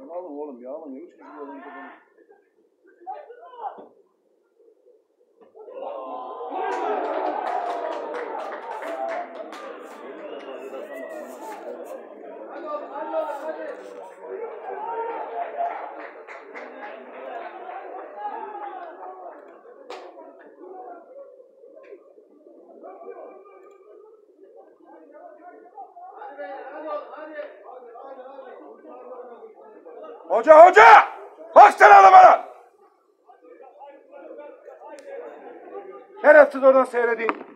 alın oğlum ya alın. Üç kişi olunca ben... Hoca hoca! Baksana adamına! Şerefsiz oradan seyredeyim.